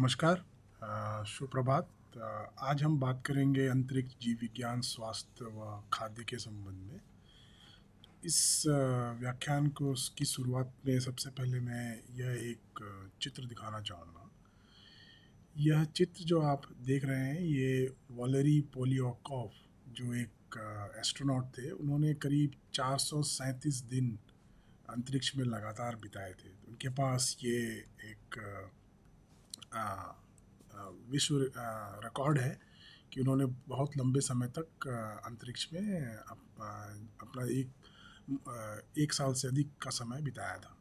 नमस्कार सुप्रभात। आज हम बात करेंगे अंतरिक्ष जीव विज्ञान, स्वास्थ्य व खाद्य के संबंध में। इस व्याख्यान को की शुरुआत में सबसे पहले मैं यह एक चित्र दिखाना चाहूँगा। यह चित्र जो आप देख रहे हैं, ये वॉलरी पोलियोकॉफ, जो एक एस्ट्रोनॉट थे, उन्होंने करीब चार सौ सैंतीस दिन अंतरिक्ष में लगातार बिताए थे। उनके पास ये एक विश्व रिकॉर्ड है कि उन्होंने बहुत लंबे समय तक अंतरिक्ष में अप- अपना एक एक साल से अधिक का समय बिताया था।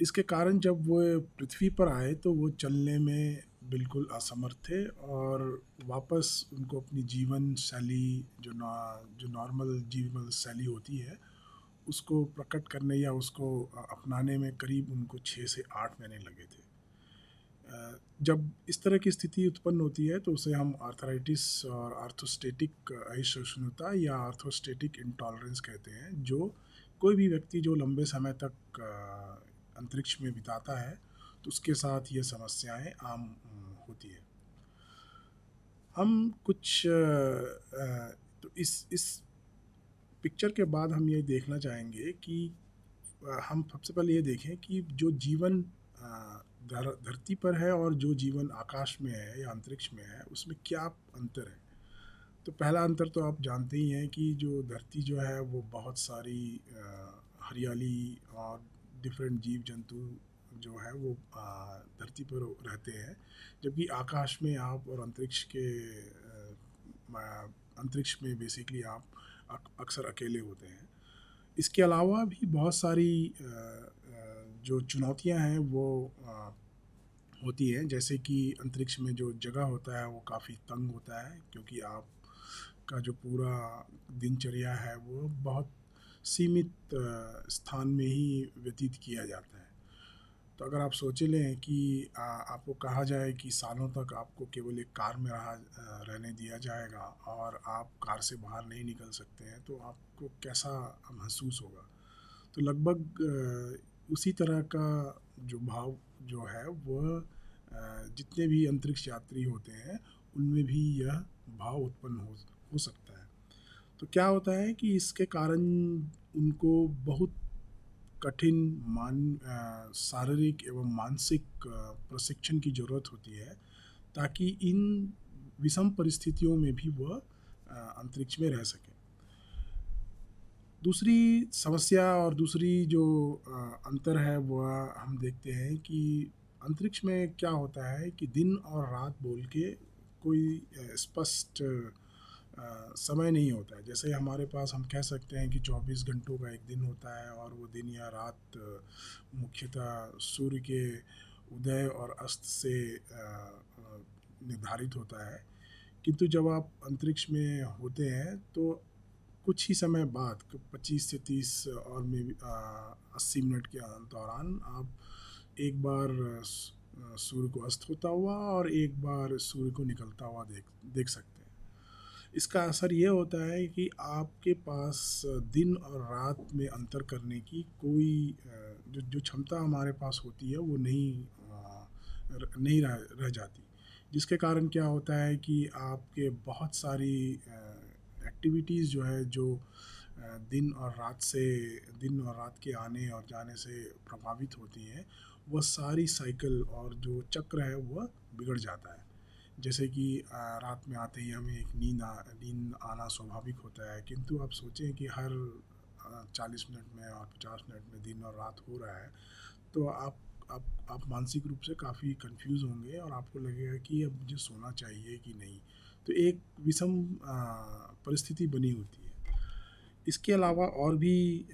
इसके कारण जब वो पृथ्वी पर आए तो वो चलने में बिल्कुल असमर्थ थे और वापस उनको अपनी जीवन शैली, जो नॉ, जो नॉर्मल जीवन शैली होती है, उसको प्रकट करने या उसको अपनाने में करीब उनको छः से आठ महीने लगे थे। जब इस तरह की स्थिति उत्पन्न होती है तो उसे हम आर्थराइटिस और आर्थोस्टेटिक असहिष्णुता या आर्थोस्टेटिक इंटॉलरेंस कहते हैं, जो कोई भी व्यक्ति जो लंबे समय तक अंतरिक्ष में बिताता है तो उसके साथ ये समस्याएँ आम होती है। हम कुछ तो इस इस पिक्चर के बाद हम ये देखना चाहेंगे कि हम सबसे पहले ये देखें कि जो जीवन धरती पर है और जो जीवन आकाश में है या अंतरिक्ष में है, उसमें क्या अंतर है? तो पहला अंतर तो आप जानते ही हैं कि जो धरती जो है, वो बहुत सारी हरियाली और डिफरेंट जीव जंतु जो है, वो धरती पर रहते हैं। जबकि आकाश में आप और अंतरिक्ष के अंतरिक्ष में बेसिकली आप अक्सर अकेले होते हैं। इसके अलावा भी बहुत सारी जो चुनौतियाँ हैं वो अ, होती हैं। जैसे कि अंतरिक्ष में जो जगह होता है वो काफ़ी तंग होता है क्योंकि आप का जो पूरा दिनचर्या है वो बहुत सीमित स्थान में ही व्यतीत किया जाता है। तो अगर आप सोच लें कि आ, आपको कहा जाए कि सालों तक आपको केवल एक कार में रहा रहने दिया जाएगा और आप कार से बाहर नहीं निकल सकते हैं तो आपको कैसा महसूस होगा? तो लगभग उसी तरह का जो भाव जो है वह जितने भी अंतरिक्ष यात्री होते हैं, उनमें भी यह भाव उत्पन्न हो हो सकता है। तो क्या होता है कि इसके कारण उनको बहुत कठिन मान शारीरिक एवं मानसिक प्रशिक्षण की ज़रूरत होती है, ताकि इन विषम परिस्थितियों में भी वह अंतरिक्ष में रह सके। दूसरी समस्या और दूसरी जो अंतर है वह हम देखते हैं कि अंतरिक्ष में क्या होता है कि दिन और रात बोल के कोई स्पष्ट समय नहीं होता है। जैसे हमारे पास हम कह सकते हैं कि 24 घंटों का एक दिन होता है और वो दिन या रात, मुख्यतः सूर्य के उदय और अस्त से निर्धारित होता है। किंतु जब आप अंतरिक्ष में होते हैं तो कुछ ही समय बाद पच्चीस से तीस, और में अस्सी मिनट के दौरान आप एक बार सूर्य को अस्त होता हुआ और एक बार सूर्य को निकलता हुआ देख देख सकते हैं। इसका असर ये होता है कि आपके पास दिन और रात में अंतर करने की कोई जो जो क्षमता हमारे पास होती है, वो नहीं नहीं रह रह जाती। जिसके कारण क्या होता है कि आपके बहुत सारी एक्टिविटीज़ जो है, जो दिन और रात से, दिन और रात के आने और जाने से प्रभावित होती हैं, वह सारी साइकिल और जो चक्र है, वह बिगड़ जाता है। जैसे कि रात में आते ही हमें एक नींद आ, नींद आना स्वाभाविक होता है, किंतु आप सोचें कि हर चालीस मिनट में और पचास मिनट में दिन और रात हो रहा है तो आप आप आप मानसिक रूप से काफ़ी कंफ्यूज होंगे और आपको लगेगा कि अब मुझे सोना चाहिए कि नहीं। तो एक विषम परिस्थिति बनी होती है। इसके अलावा और भी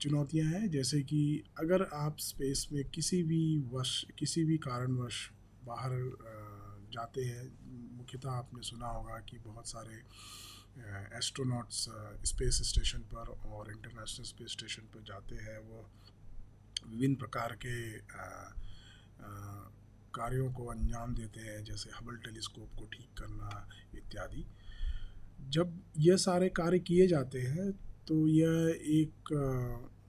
चुनौतियाँ हैं जैसे कि अगर आप स्पेस में किसी भी वश किसी भी कारणवश बाहर जाते हैं मुख्यतः आपने सुना होगा कि बहुत सारे एस्ट्रोनॉट्स स्पेस स्टेशन पर और इंटरनेशनल स्पेस स्टेशन पर जाते हैं वो विभिन्न प्रकार के अ, अ, कार्यों को अंजाम देते हैं, जैसे हबल टेलीस्कोप को ठीक करना इत्यादि। जब यह सारे कार्य किए जाते हैं तो यह एक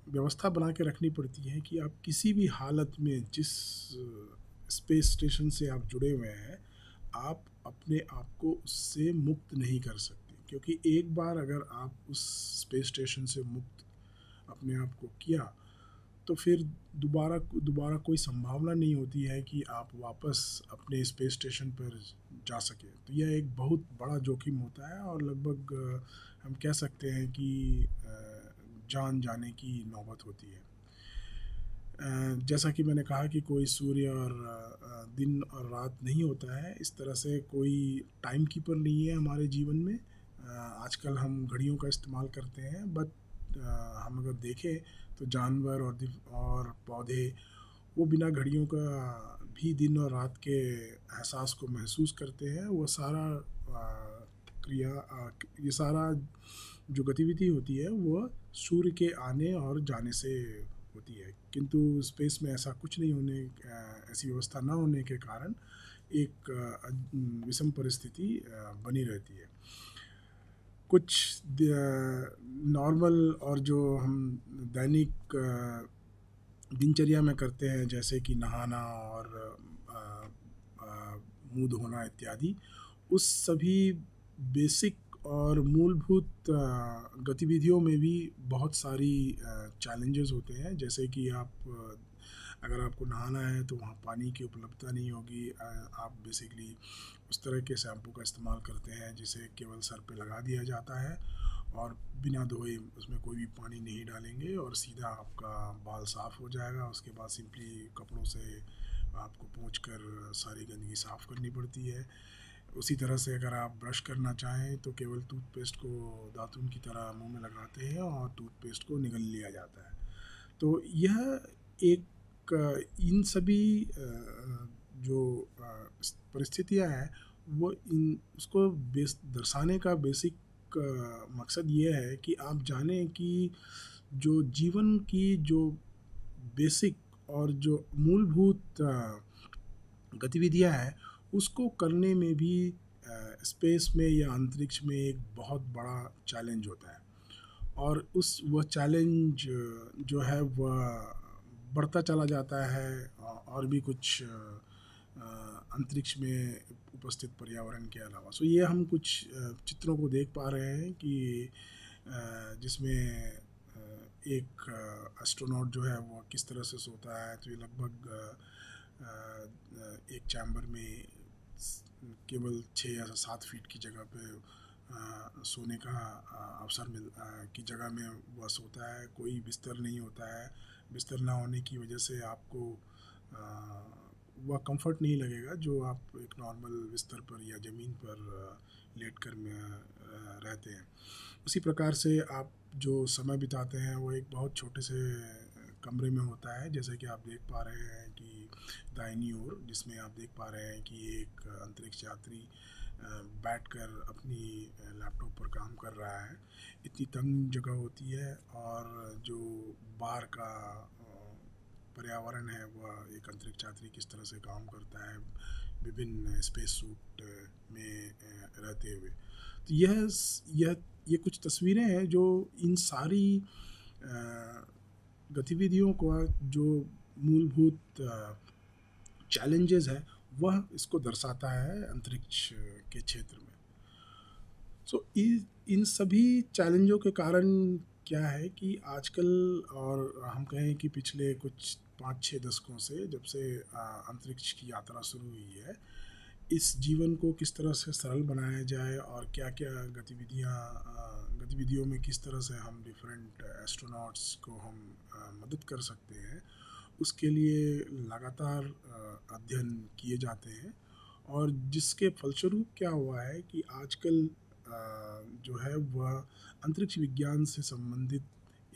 व्यवस्था बना के रखनी पड़ती है कि आप किसी भी हालत में जिस स्पेस स्टेशन से आप जुड़े हुए हैं, आप अपने आप को उससे मुक्त नहीं कर सकते। क्योंकि एक बार अगर आप उस स्पेस स्टेशन से मुक्त अपने आप को किया तो फिर दोबारा दोबारा कोई संभावना नहीं होती है कि आप वापस अपने स्पेस स्टेशन पर जा सकें। तो यह एक बहुत बड़ा जोखिम होता है और लगभग हम कह सकते हैं कि जान जाने की नौबत होती है। जैसा कि मैंने कहा कि कोई सूर्य और दिन और रात नहीं होता है, इस तरह से कोई टाइम कीपर नहीं है हमारे जीवन में। आजकल हम घड़ियों का इस्तेमाल करते हैं बट हम अगर देखें तो जानवर और और पौधे, वो बिना घड़ियों का भी दिन और रात के एहसास को महसूस करते हैं। वो सारा क्रिया ये सारा जो गतिविधि होती है, वो सूर्य के आने और जाने से होती है। किंतु स्पेस में ऐसा कुछ नहीं होने ऐसी व्यवस्था ना होने के कारण एक विषम परिस्थिति बनी रहती है। कुछ नॉर्मल और जो हम दैनिक दिनचर्या में करते हैं, जैसे कि नहाना और मुँह धोना इत्यादि, उस सभी बेसिक और मूलभूत गतिविधियों में भी बहुत सारी चैलेंजेस होते हैं। जैसे कि आप अगर आपको नहाना है तो वहाँ पानी की उपलब्धता नहीं होगी। आप बेसिकली उस तरह के शैम्पू का इस्तेमाल करते हैं जिसे केवल सर पे लगा दिया जाता है और बिना धोए उसमें कोई भी पानी नहीं डालेंगे और सीधा आपका बाल साफ़ हो जाएगा। उसके बाद सिंपली कपड़ों से आपको पहुँच कर सारी गंदगी साफ़ करनी पड़ती है। उसी तरह से अगर आप ब्रश करना चाहें तो केवल टूथपेस्ट को दातुन की तरह मुँह में लगाते हैं और टूथपेस्ट को निगल लिया जाता है। तो यह एक इन सभी जो परिस्थितियाँ हैं, वो इन, उसको बेस, दर्शाने का बेसिक मकसद ये है कि आप जानें कि जो जीवन की जो बेसिक और जो मूलभूत गतिविधियाँ हैं, उसको करने में भी स्पेस में या अंतरिक्ष में एक बहुत बड़ा चैलेंज होता है। और उस, वह चैलेंज, जो है, वह बढ़ता चला जाता है और भी कुछ अंतरिक्ष में उपस्थित पर्यावरण के अलावा। सो ये हम कुछ चित्रों को देख पा रहे हैं कि जिसमें एक एस्ट्रोनॉट जो है वो किस तरह से सोता है। तो ये लगभग एक चैम्बर में केवल छः या सात फीट की जगह पे सोने का अवसर मिल की जगह में वह सोता है। कोई बिस्तर नहीं होता है। बिस्तर ना होने की वजह से आपको वह कंफर्ट नहीं लगेगा जो आप एक नॉर्मल बिस्तर पर या ज़मीन पर लेट कर में रहते हैं। उसी प्रकार से आप जो समय बिताते हैं, वो एक बहुत छोटे से कमरे में होता है। जैसे कि आप देख पा रहे हैं कि दाहिनी ओर, जिसमें आप देख पा रहे हैं कि एक अंतरिक्ष यात्री बैठकर अपनी लैपटॉप पर काम कर रहा है। इतनी तंग जगह होती है और जो बाहर का पर्यावरण है, वह एक अंतरिक्ष यात्री किस तरह से काम करता है विभिन्न स्पेस सूट में रहते हुए। तो यह यह, ये कुछ तस्वीरें हैं जो इन सारी गतिविधियों का, जो मूलभूत चैलेंजेस है वह इसको दर्शाता है अंतरिक्ष के क्षेत्र में। सो so, इन सभी चैलेंजों के कारण क्या है कि आजकल और हम कहें कि पिछले कुछ पाँच छः दशकों से जब से अंतरिक्ष की यात्रा शुरू हुई है इस जीवन को किस तरह से सरल बनाया जाए और क्या क्या गतिविधियाँ गतिविधियों में किस तरह से हम डिफरेंट एस्ट्रोनॉट्स को हम मदद कर सकते हैं उसके लिए लगातार अध्ययन किए जाते हैं। और जिसके फलस्वरूप क्या हुआ है कि आजकल जो है वह अंतरिक्ष विज्ञान से संबंधित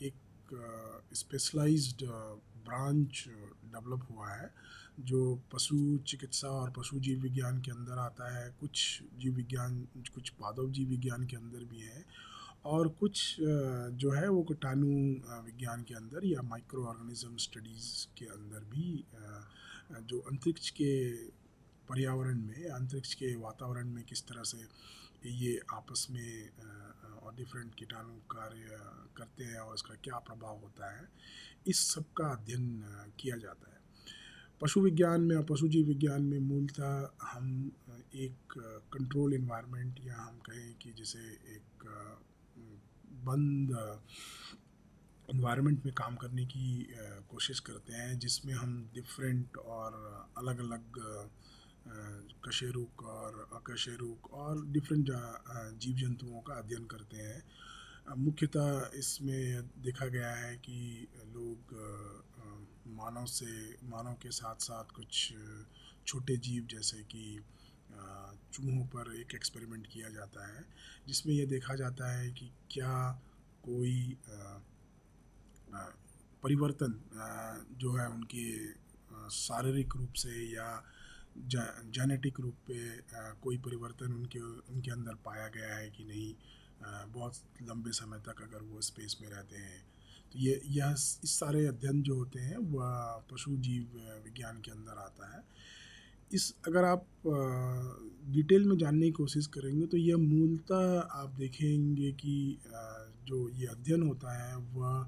एक स्पेशलाइज्ड ब्रांच डेवलप हुआ है, जो पशु चिकित्सा और पशु जीव विज्ञान के अंदर आता है, कुछ जीव विज्ञान, कुछ पादव जीव विज्ञान के अंदर भी है। और कुछ जो है वो कीटाणु विज्ञान के अंदर या माइक्रो ऑर्गेनिज्म स्टडीज़ के अंदर भी जो अंतरिक्ष के पर्यावरण में, अंतरिक्ष के वातावरण में किस तरह से ये आपस में और डिफरेंट कीटाणु कार्य करते हैं और इसका क्या प्रभाव होता है, इस सब का अध्ययन किया जाता है। पशु विज्ञान में और पशु जीव विज्ञान में मूलतः हम एक कंट्रोल इन्वायरमेंट या हम कहें कि जैसे एक बंद इन्वायरमेंट में काम करने की कोशिश करते हैं, जिसमें हम डिफरेंट और अलग अलग कशेरुक और अकशेरुक और डिफरेंट जीव जंतुओं का अध्ययन करते हैं। मुख्यतः इसमें देखा गया है कि लोग मानव से, मानव के साथ साथ कुछ, छोटे जीव जैसे कि चूहों पर एक एक्सपेरिमेंट किया जाता है, जिसमें यह देखा जाता है कि क्या कोई परिवर्तन जो है उनके शारीरिक रूप से या जेनेटिक रूप पे कोई परिवर्तन उनके उनके अंदर पाया गया है कि नहीं बहुत लंबे समय तक अगर वो स्पेस में रहते हैं। तो ये, यह इस सारे अध्ययन जो होते हैं, वह पशु जीव विज्ञान के अंदर आता है। इस, अगर आप डिटेल में जानने की कोशिश करेंगे तो यह मूलतः आप देखेंगे कि जो ये अध्ययन होता है, वह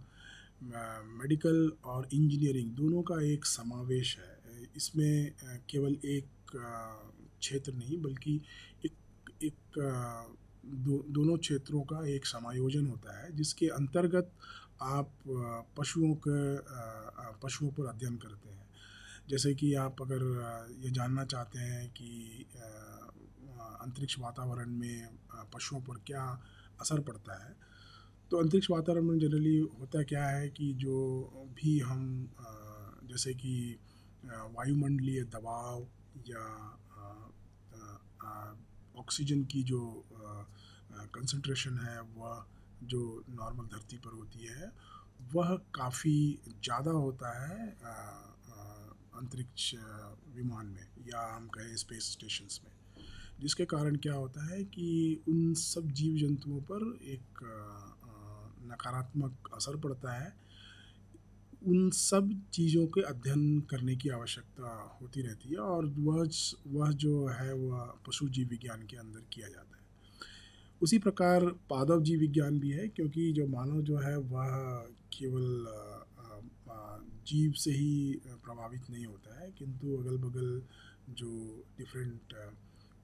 मेडिकल और इंजीनियरिंग दोनों का एक समावेश है। इसमें केवल एक क्षेत्र नहीं, बल्कि एक एक दो, दोनों क्षेत्रों का एक समायोजन होता है, जिसके अंतर्गत आप पशुओं के पशुओं पर अध्ययन करते हैं। जैसे कि आप अगर ये जानना चाहते हैं कि अंतरिक्ष वातावरण में पशुओं पर क्या असर पड़ता है तो अंतरिक्ष वातावरण में जनरली होता क्या है कि जो भी हम जैसे कि वायुमंडलीय दबाव या ऑक्सीजन की जो कंसंट्रेशन है, वह जो नॉर्मल धरती पर होती है, वह काफ़ी ज़्यादा होता है अंतरिक्ष विमान में या हम कहें स्पेस स्टेशंस में, जिसके कारण क्या होता है कि उन सब जीव जंतुओं पर एक नकारात्मक असर पड़ता है। उन सब चीज़ों के अध्ययन करने की आवश्यकता होती रहती है और वह वह जो है वह पशु जीव विज्ञान के अंदर किया जाता है। उसी प्रकार पादव जीव विज्ञान भी है, क्योंकि जो मानव जो है वह केवल जीव से ही प्रभावित नहीं होता है, किंतु अगल बगल जो डिफरेंट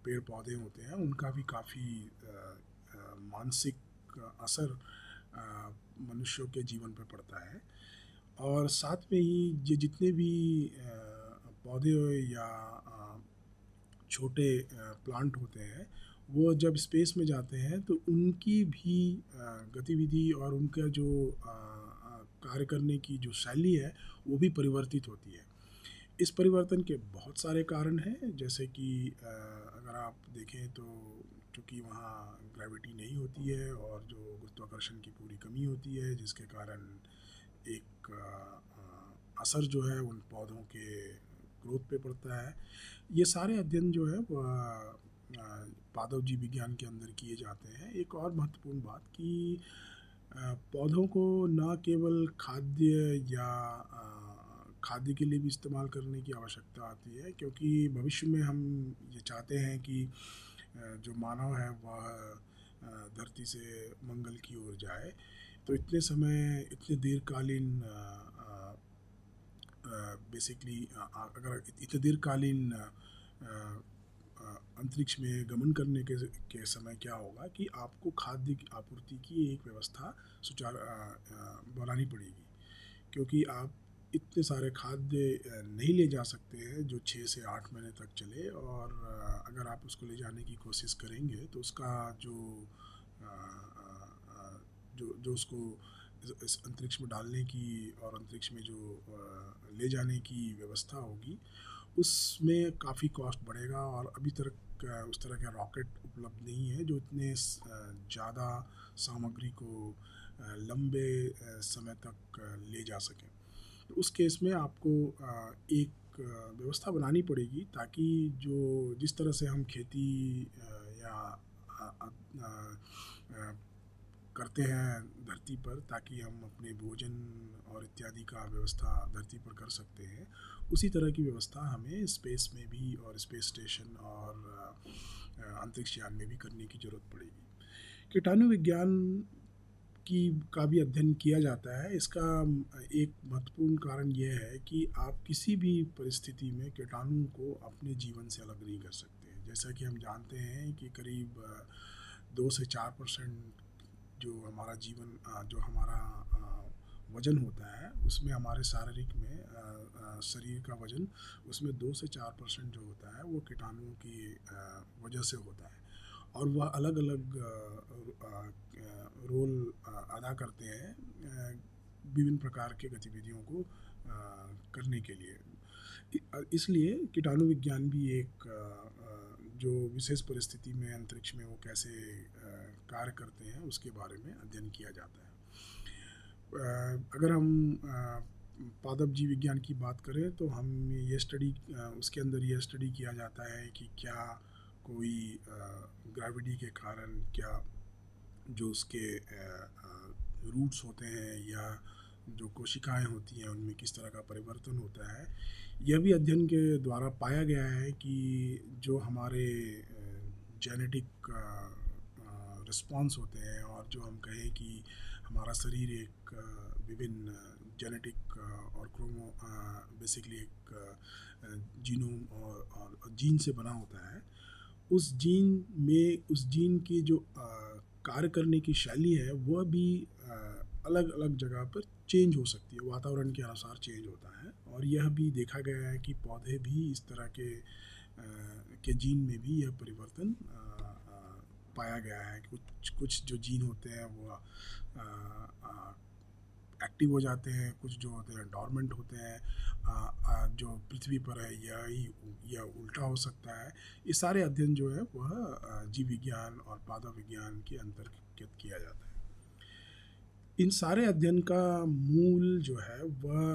पेड़ पौधे होते हैं, उनका भी काफ़ी मानसिक असर मनुष्यों के जीवन पर पड़ता है। और साथ में ही ये जितने भी पौधे या छोटे प्लांट होते हैं, वो जब स्पेस में जाते हैं तो उनकी भी गतिविधि और उनका जो कार्य करने की जो शैली है, वो भी परिवर्तित होती है। इस परिवर्तन के बहुत सारे कारण हैं, जैसे कि अगर आप देखें तो क्योंकि वहाँ ग्रेविटी नहीं होती है और जो गुरुत्वाकर्षण की पूरी कमी होती है, जिसके कारण एक असर जो है उन पौधों के ग्रोथ पे पड़ता है। ये सारे अध्ययन जो है पादव जीव विज्ञान के अंदर किए जाते हैं। एक और महत्वपूर्ण बात कि पौधों को न केवल खाद्य या खाद्य के लिए भी इस्तेमाल करने की आवश्यकता आती है, क्योंकि भविष्य में हम ये चाहते हैं कि जो मानव है वह धरती से मंगल की ओर जाए। तो इतने समय, इतने दीर्घकालीन बेसिकली अगर इतने दीर्घकालीन अंतरिक्ष में गमन करने के के समय क्या होगा कि आपको खाद्य की आपूर्ति की एक व्यवस्था सुचार बनानी पड़ेगी। क्योंकि आप इतने सारे खाद्य नहीं ले जा सकते हैं जो छः से आठ महीने तक चले और अगर आप उसको ले जाने की कोशिश करेंगे तो उसका जो जो जो उसको इस अंतरिक्ष में डालने की और अंतरिक्ष में जो ले जाने की व्यवस्था होगी उसमें काफ़ी कॉस्ट बढ़ेगा और अभी तक उस तरह के रॉकेट उपलब्ध नहीं है जो इतने ज़्यादा सामग्री को लंबे समय तक ले जा सकें। तो उस केस में आपको एक व्यवस्था बनानी पड़ेगी ताकि जो जिस तरह से हम खेती या करते हैं धरती पर ताकि हम अपने भोजन और इत्यादि का व्यवस्था धरती पर कर सकते हैं। उसी तरह की व्यवस्था हमें स्पेस में भी और स्पेस स्टेशन और अंतरिक्ष यान में भी करने की ज़रूरत पड़ेगी। कीटाणु विज्ञान की का भी अध्ययन किया जाता है। इसका, एक महत्वपूर्ण कारण यह है कि आप किसी भी परिस्थिति में कीटाणु को अपने जीवन से अलग नहीं कर सकते। जैसा कि हम जानते हैं कि करीब दो से चार परसेंट जो हमारा जीवन जो हमारा वज़न होता है, उसमें हमारे शारीरिक में शरीर का वज़न उसमें दो से चार परसेंट जो होता है, वो कीटाणुओं की वजह से होता है। और वह अलग अलग रोल अदा करते हैं विभिन्न प्रकार के गतिविधियों को करने के लिए। इसलिए कीटाणु विज्ञान भी एक जो विशेष परिस्थिति में, अंतरिक्ष में वो कैसे कार्य करते हैं, उसके बारे में अध्ययन किया जाता है। अगर हम पादप जीव विज्ञान की बात करें तो हम ये स्टडी उसके अंदर ये स्टडी किया जाता है कि क्या कोई ग्रेविटी के कारण क्या जो उसके रूट्स होते हैं या जो कोशिकाएँ होती हैं, उनमें किस तरह का परिवर्तन होता है, यह भी अध्ययन के द्वारा पाया गया है कि जो हमारे जेनेटिक रिस्पॉन्स होते हैं और जो हम कहें कि हमारा शरीर एक विभिन्न जेनेटिक और क्रोमो बेसिकली एक जीनोम और, और जीन से बना होता है। उस जीन में उस जीन की जो कार्य करने की शैली है वह भी अलग अलग जगह पर चेंज हो सकती है। वातावरण के अनुसार चेंज होता है और यह भी देखा गया है कि पौधे भी इस तरह के के जीन में भी यह परिवर्तन पाया गया है कुछ कुछ जो जीन होते हैं वो एक्टिव हो जाते हैं, कुछ जो होते हैं डॉर्मेंट होते हैं जो पृथ्वी पर है, या या उल्टा हो सकता है, ये सारे अध्ययन जो है वह जीव विज्ञान और पादप विज्ञान के अंतर्गत किया जाता है। इन सारे अध्ययन का मूल जो है वह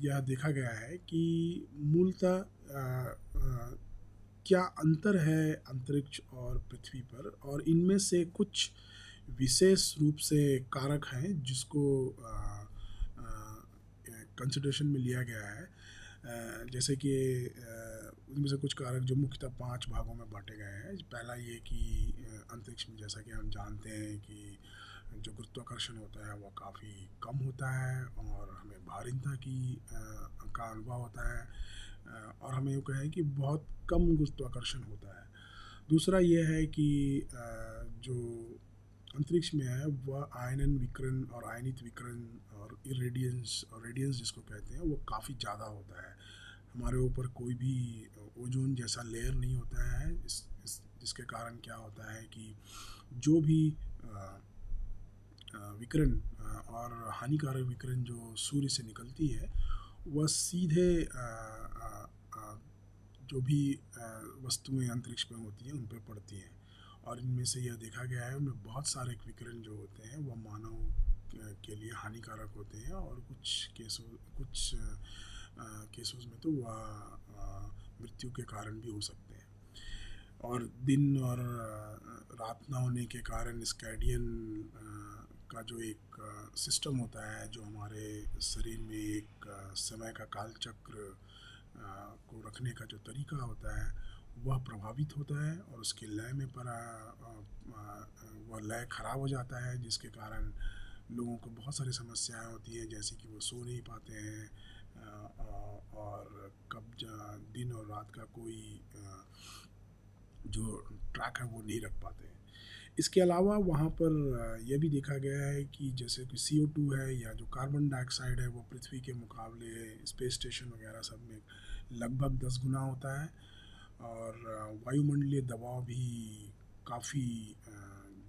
यह देखा गया है कि मूलतः क्या अंतर है अंतरिक्ष और पृथ्वी पर? और इनमें से कुछ विशेष रूप से कारक हैं जिसको कंसिडरेशन में लिया गया है। जैसे कि उनमें से कुछ कारक जो मुख्यतः पाँच भागों में बांटे गए हैं। पहला ये कि अंतरिक्ष में जैसा कि हम जानते हैं कि जो गुरुत्वाकर्षण होता है वो काफ़ी कम होता है और हमें भारिनता की का अनुभव होता है। और हमें यूँ कहें कि बहुत कम गुरुत्वाकर्षण होता है। दूसरा ये है कि जो अंतरिक्ष में है वह आयनन विकरण और आयनित विकरण और इरेडियंस और रेडियंस जिसको कहते हैं वो काफ़ी ज़्यादा होता है। हमारे ऊपर कोई भी ओजोन जैसा लेयर नहीं होता है। इस, इस जिसके कारण क्या होता है कि जो भी विकरण और हानिकारक विकरण जो सूर्य से निकलती है वह सीधे जो भी वस्तुएँ अंतरिक्ष में होती हैं, उन पर पड़ती हैं। और इनमें से यह देखा गया है, उनमें बहुत सारे विकिरण जो होते हैं, वह मानव के लिए हानिकारक होते हैं और कुछ केसों कुछ केसों में तो वह मृत्यु के कारण भी हो सकते हैं। और दिन और रात ना होने के कारण स्कैडियन का जो एक सिस्टम होता है, जो हमारे शरीर में एक समय का कालचक्र को रखने का जो तरीका होता है, वह प्रभावित होता है और उसके लय में पर वह लय खराब हो जाता है, जिसके कारण लोगों को बहुत सारी समस्याएँ होती हैं, जैसे कि वो सो नहीं पाते हैं और कब दिन और रात का कोई जो ट्रैक है वो नहीं रख पाते हैं। इसके अलावा वहाँ पर यह भी देखा गया है कि जैसे कि सी ओ टू है या जो कार्बन डाइऑक्साइड है, वो पृथ्वी के मुकाबले स्पेस स्टेशन वगैरह सब में लगभग दस गुना होता है। और वायुमंडलीय दबाव भी काफ़ी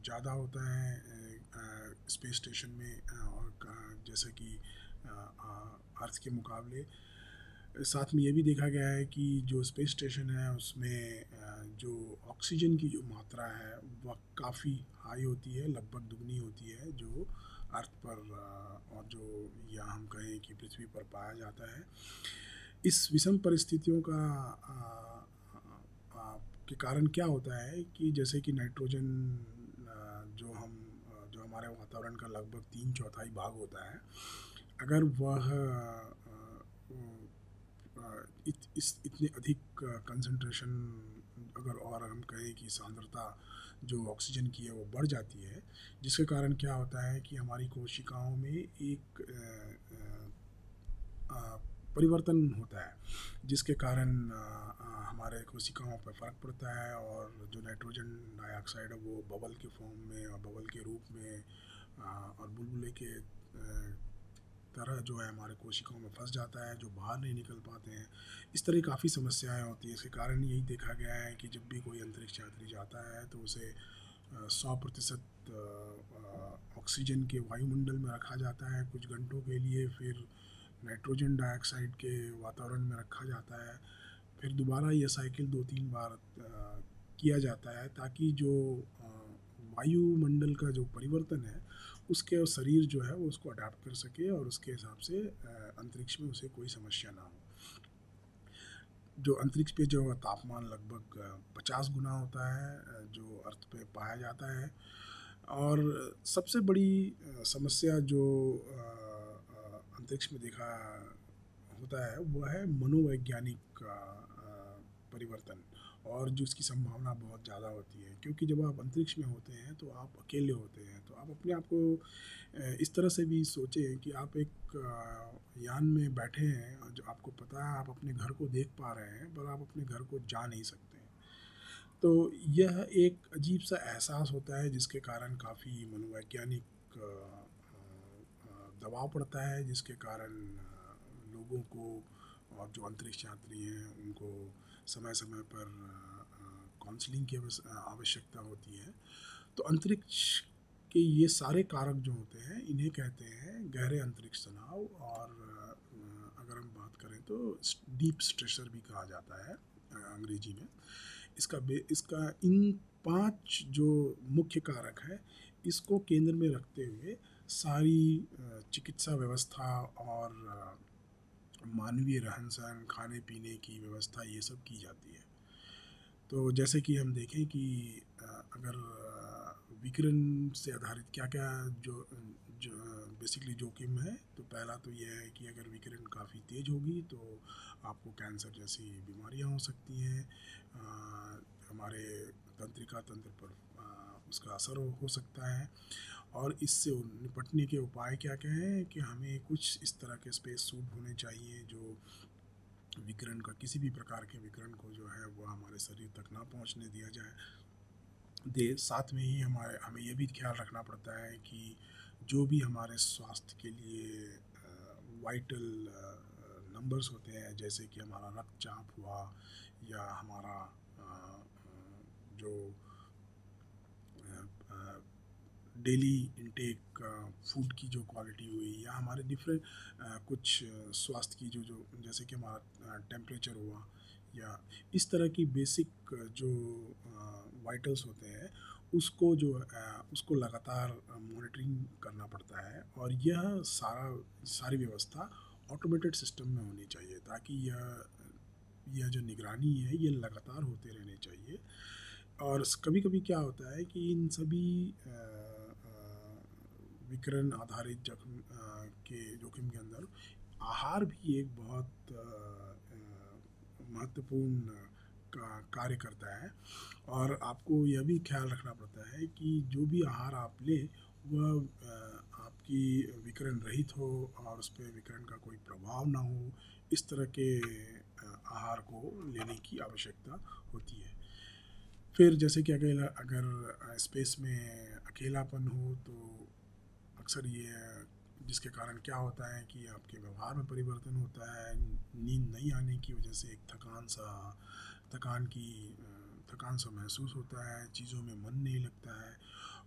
ज़्यादा होता है स्पेस स्टेशन में और जैसे कि अर्थ के मुकाबले। साथ में ये भी देखा गया है कि जो स्पेस स्टेशन है, उसमें जो ऑक्सीजन की जो मात्रा है, वह काफ़ी हाई होती है, लगभग दुगनी होती है, जो अर्थ पर और जो या हम कहें कि पृथ्वी पर पाया जाता है। इस विषम परिस्थितियों का के कारण क्या होता है कि जैसे कि नाइट्रोजन जो हम, जो हमारे वातावरण का लगभग तीन चौथाई भाग होता है, अगर वह इत, इस इतने अधिक कंसंट्रेशन अगर और हम कहें कि सांद्रता जो ऑक्सीजन की है वो बढ़ जाती है जिसके कारण क्या होता है कि हमारी कोशिकाओं में एक आ, आ, परिवर्तन होता है जिसके कारण हमारे कोशिकाओं पर फ़र्क पड़ता है और जो नाइट्रोजन डाइऑक्साइड है वो बबल के फॉर्म में और बबल के रूप में और बुलबुले के तरह जो है हमारे कोशिकाओं में फंस जाता है, जो बाहर नहीं निकल पाते हैं। इस तरह काफ़ी समस्याएँ होती हैं। इसके कारण यही देखा गया है कि जब भी कोई अंतरिक्ष यात्री जाता है तो उसे सौ प्रतिशत ऑक्सीजन के वायुमंडल में रखा जाता है। कुछ घंटों के लिए फिर नाइट्रोजन डाइऑक्साइड के वातावरण में रखा जाता है। फिर दोबारा यह साइकिल दो तीन बार किया जाता है ताकि जो वायुमंडल का जो परिवर्तन है उसके शरीर जो है, वो उसको अडाप्ट कर सके और उसके हिसाब से अंतरिक्ष में उसे कोई समस्या ना हो। जो अंतरिक्ष पे जो तापमान लगभग पचास गुना होता है जो अर्थ पे पाया जाता है। और सबसे बड़ी समस्या जो अंतरिक्ष में देखा होता है वह है मनोवैज्ञानिक परिवर्तन। और जो इसकी संभावना बहुत ज़्यादा होती है, क्योंकि जब आप अंतरिक्ष में होते हैं तो आप अकेले होते हैं तो आप अपने आप को इस तरह से भी सोचें कि आप एक यान में बैठे हैं, और जो आपको पता है आप अपने घर को देख पा रहे हैं, पर आप अपने घर को जा नहीं सकते तो यह एक अजीब सा एहसास होता है, जिसके कारण काफ़ी मनोवैज्ञानिक दबाव पड़ता है, जिसके कारण लोगों को और जो अंतरिक्ष यात्री हैं, उनको समय समय पर काउंसलिंग की आवश्यकता होती है। तो अंतरिक्ष के ये सारे कारक जो होते हैं, इन्हें कहते हैं गहरे अंतरिक्ष तनाव और अगर हम बात करें तो डीप स्ट्रेसर भी कहा जाता है अंग्रेज़ी में। इसका बे, इसका इन पाँच जो मुख्य कारक है, इसको केंद्र में रखते हुए सारी चिकित्सा व्यवस्था और मानवीय रहन सहन खाने पीने की व्यवस्था ये सब की जाती है। तो जैसे कि हम देखें कि अगर विकिरण से आधारित क्या क्या जो जो बेसिकली जोखिम है तो पहला तो यह है कि अगर विकिरण काफ़ी तेज़ होगी तो आपको कैंसर जैसी बीमारियाँ हो सकती हैं। हमारे तंत्रिका तंत्र पर आ, उसका असर हो सकता है। और इससे निपटने के उपाय क्या क्या हैं कि हमें कुछ इस तरह के स्पेस सूट होने चाहिए जो विकिरण का, किसी भी प्रकार के विकिरण को जो है वो हमारे शरीर तक ना पहुँचने दिया जाए। दे, साथ में ही हमारे, हमें ये भी ख्याल रखना पड़ता है कि जो भी हमारे स्वास्थ्य के लिए वाइटल नंबर्स होते हैं, जैसे कि हमारा रक्तचाप हुआ या हमारा जो डेली इनटेक फ़ूड की जो क्वालिटी हुई या हमारे डिफरेंट कुछ स्वास्थ्य की जो जो जैसे कि हमारा टेम्परेचर हुआ या इस तरह की बेसिक जो वाइटल्स होते हैं, उसको जो उसको लगातार मॉनिटरिंग करना पड़ता है और यह सारा, सारी व्यवस्था ऑटोमेटेड सिस्टम में होनी चाहिए ताकि यह यह जो निगरानी है, ये लगातार होते रहने चाहिए। और कभी कभी क्या होता है कि इन सभी विकिरण आधारित जख्म के जोखिम के अंदर, आहार भी एक बहुत महत्वपूर्ण का कार्य करता है। और आपको यह भी ख्याल रखना पड़ता है कि जो भी आहार आप लें, वह आपकी विकिरण रहित हो और उस पर विकिरण का कोई प्रभाव ना हो, इस तरह के आहार को लेने की आवश्यकता होती है। फिर जैसे कि अकेला, अगर स्पेस में अकेलापन हो तो अक्सर ये जिसके कारण क्या होता है कि आपके व्यवहार में परिवर्तन होता है नींद नहीं आने की वजह से एक थकान सा थकान की थकान सा महसूस होता है चीज़ों में मन नहीं लगता है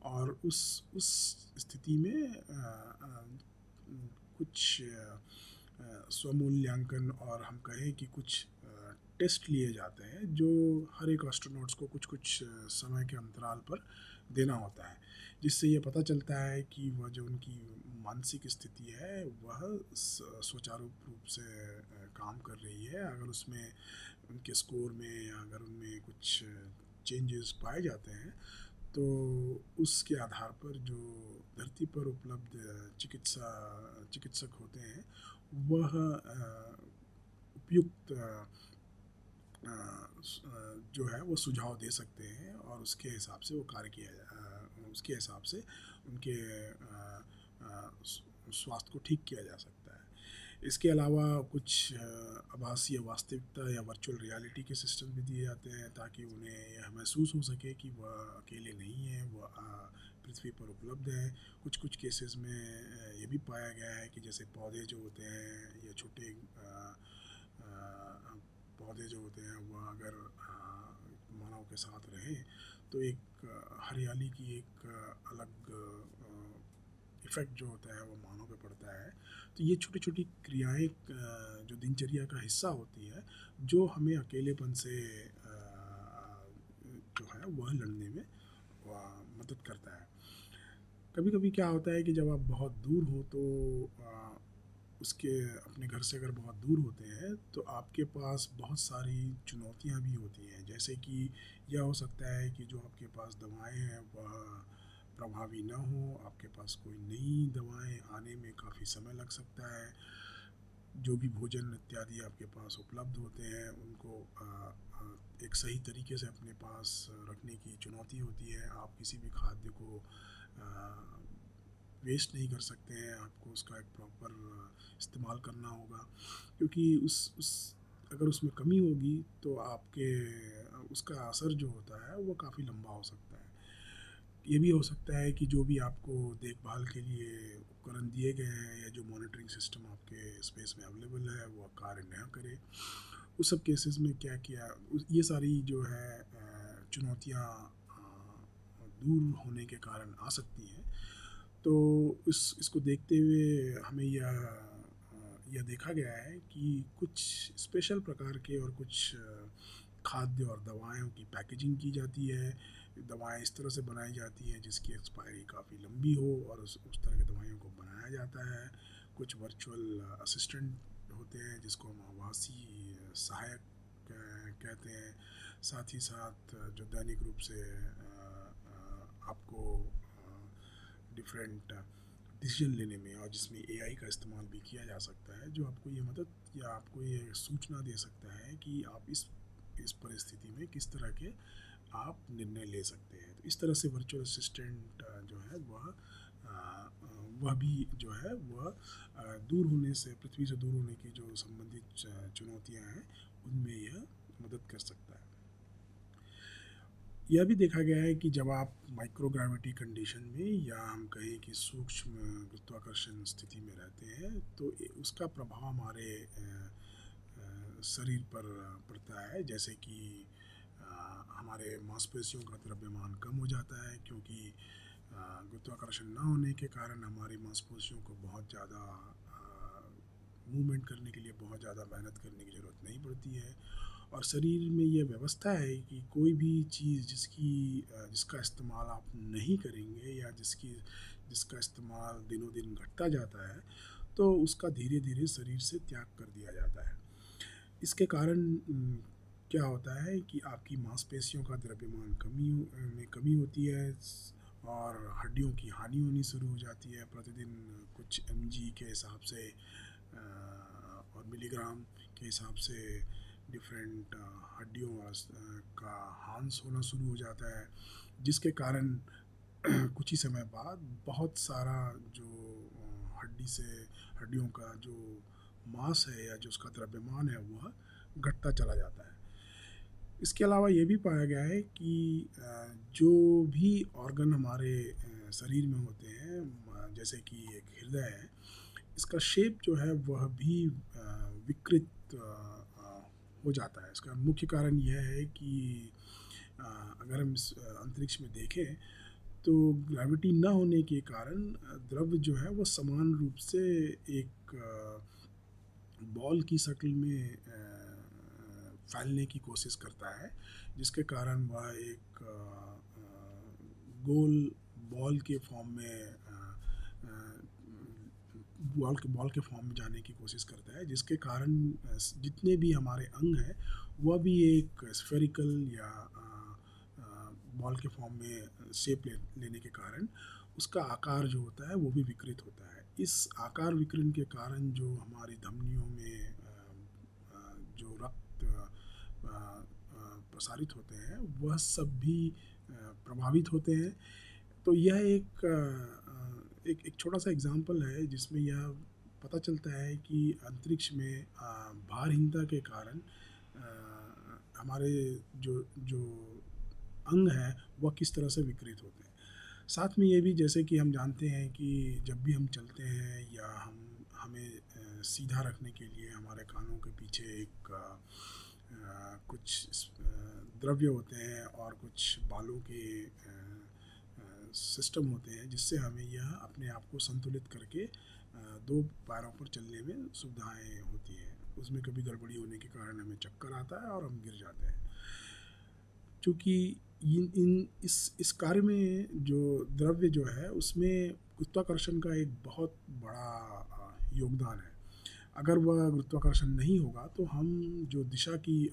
और उस उस स्थिति में आ, आ, कुछ स्वमूल्यांकन और हम कहें कि कुछ टेस्ट लिए जाते हैं जो हर एक एस्ट्रोनॉट्स को कुछ कुछ समय के अंतराल पर देना होता है। जिससे ये पता चलता है कि वह जो उनकी मानसिक स्थिति है, वह सुचारू रूप से काम कर रही है। अगर उसमें उनके स्कोर में या अगर उनमें कुछ चेंजेस पाए जाते हैं तो उसके आधार पर जो धरती पर उपलब्ध चिकित्सा, चिकित्सक होते हैं, वह उपयुक्त जो है वो सुझाव दे सकते हैं और उसके हिसाब से वो कार्य किया उसके हिसाब से उनके स्वास्थ्य को ठीक किया जा सकता है। इसके अलावा कुछ आभासीय वास्तविकता या वर्चुअल रियलिटी के सिस्टम भी दिए जाते हैं ताकि उन्हें यह महसूस हो सके कि वह अकेले नहीं हैं, वह पृथ्वी पर उपलब्ध हैं। कुछ कुछ केसेस में ये भी पाया गया है कि जैसे पौधे जो होते हैं या छोटे पौधे जो होते हैं, वह अगर मानव के साथ रहें तो एक हरियाली की एक अलग इफ़ेक्ट जो होता है वो मानव पे पड़ता है। तो ये छोटी छोटी क्रियाएँ जो दिनचर्या का हिस्सा होती है, जो हमें अकेलेपन से जो है वह लड़ने में मदद करता है। कभी कभी क्या होता है कि जब आप बहुत दूर हो तो उसके अपने घर से अगर बहुत दूर होते हैं तो आपके पास बहुत सारी चुनौतियाँ भी होती हैं। जैसे कि यह हो सकता है कि जो आपके पास दवाएँ हैं, वह प्रभावी ना हो, आपके पास कोई नई दवाएँ आने में काफ़ी समय लग सकता है। जो भी भोजन इत्यादि आपके पास उपलब्ध होते हैं, उनको एक सही तरीके से अपने पास रखने की चुनौती होती है। आप किसी भी खाद्य को वेस्ट नहीं कर सकते हैं, आपको उसका एक प्रॉपर इस्तेमाल करना होगा। क्योंकि उस उस, अगर उसमें कमी होगी तो आपके उसका असर जो होता है वो काफ़ी लंबा हो सकता है। ये भी हो सकता है कि जो भी आपको देखभाल के लिए उपकरण दिए गए हैं या जो मॉनिटरिंग सिस्टम आपके स्पेस में अवेलेबल है, वो कार्य न करे। उस सब केसेस में क्या किया ये सारी जो है चुनौतियाँ दूर होने के कारण आ सकती हैं। तो इस, इसको देखते हुए हमें यह यह देखा गया है कि कुछ स्पेशल प्रकार के और कुछ, खाद्य और दवाओं की पैकेजिंग की जाती है। दवाएँ इस तरह से बनाई जाती हैं जिसकी एक्सपायरी काफ़ी लंबी हो और उस उस तरह की दवाइयों को बनाया जाता है। कुछ वर्चुअल असिस्टेंट होते हैं जिसको हम आवासी सहायक कहते हैं। साथ ही साथ जो दैनिक रूप से आपको डिफरेंट डिसीज़न लेने में और जिसमें एआई का इस्तेमाल भी किया जा सकता है, जो आपको ये मदद या आपको ये सूचना दे सकता है कि आप इस इस परिस्थिति में किस तरह के आप निर्णय ले सकते हैं। तो इस तरह से वर्चुअल असिस्टेंट जो है वह वह भी जो है वह दूर होने से, पृथ्वी से दूर होने की जो संबंधित चुनौतियाँ हैं, उनमें यह मदद कर सकता है। यह भी देखा गया है कि जब आप माइक्रोग्राविटी कंडीशन में या हम कहें कि सूक्ष्म गुरुत्वाकर्षण स्थिति में रहते हैं तो उसका प्रभाव हमारे शरीर पर पड़ता है। जैसे कि हमारे मांसपेशियों का द्रव्यमान कम हो जाता है क्योंकि गुरुत्वाकर्षण न होने के कारण हमारी मांसपेशियों को बहुत ज़्यादा मूवमेंट करने के लिए बहुत ज़्यादा मेहनत करने की ज़रूरत नहीं पड़ती है। और शरीर में ये व्यवस्था है कि कोई भी चीज़ जिसकी जिसका इस्तेमाल आप नहीं करेंगे या जिसकी, जिसका इस्तेमाल दिनों दिन घटता जाता है तो उसका धीरे धीरे शरीर से त्याग कर दिया जाता है। इसके कारण क्या होता है कि आपकी मांसपेशियों का द्रव्यमान कमी में कमी होती है और हड्डियों की हानि होनी शुरू हो जाती है। प्रतिदिन कुछ एमजी के हिसाब से और मिलीग्राम के हिसाब से डिफरेंट uh, हड्डियों का हांस होना शुरू हो जाता है जिसके कारण कुछ ही समय बाद बहुत सारा जो हड्डी से हड्डियों का जो मांस है या जो उसका द्रव्यमान है वह घटता चला जाता है। इसके अलावा ये भी पाया गया है कि जो भी ऑर्गन हमारे शरीर में होते हैं जैसे कि एक हृदय है इसका शेप जो है वह भी विकृत हो जाता है। इसका मुख्य कारण यह है कि अगर हम इस अंतरिक्ष में देखें तो ग्रेविटी न होने के कारण द्रव्य जो है वो समान रूप से एक बॉल की शक्ल में फैलने की कोशिश करता है, जिसके कारण वह एक गोल बॉल के फॉर्म में बॉल के बॉल के फॉर्म में जाने की कोशिश करता है जिसके कारण जितने भी हमारे अंग हैं वह भी एक स्फेरिकल या बॉल के फॉर्म में शेप ले, लेने के कारण उसका आकार जो होता है वो भी विकृत होता है। इस आकार विकृत के कारण जो हमारी धमनियों में जो रक्त प्रसारित होते हैं वह सब भी प्रभावित होते हैं। तो यह एक एक एक छोटा सा एग्ज़ाम्पल है जिसमें यह पता चलता है कि अंतरिक्ष में भारहीनता के कारण हमारे जो जो अंग हैं, वह किस तरह से विकृत होते हैं। साथ में ये भी जैसे कि हम जानते हैं कि जब भी हम चलते हैं या हम, हमें सीधा रखने के लिए हमारे कानों के पीछे एक कुछ द्रव्य होते हैं और कुछ बालों के सिस्टम होते हैं जिससे हमें यह अपने आप को संतुलित करके दो पैरों पर चलने में सुविधाएँ होती हैं। उसमें कभी गड़बड़ी होने के कारण हमें चक्कर आता है और हम गिर जाते हैं। क्योंकि इन इन, इस इस कार्य में जो द्रव्य जो है, उसमें गुरुत्वाकर्षण का एक बहुत बड़ा योगदान है। अगर वह गुरुत्वाकर्षण नहीं होगा तो हम जो दिशा की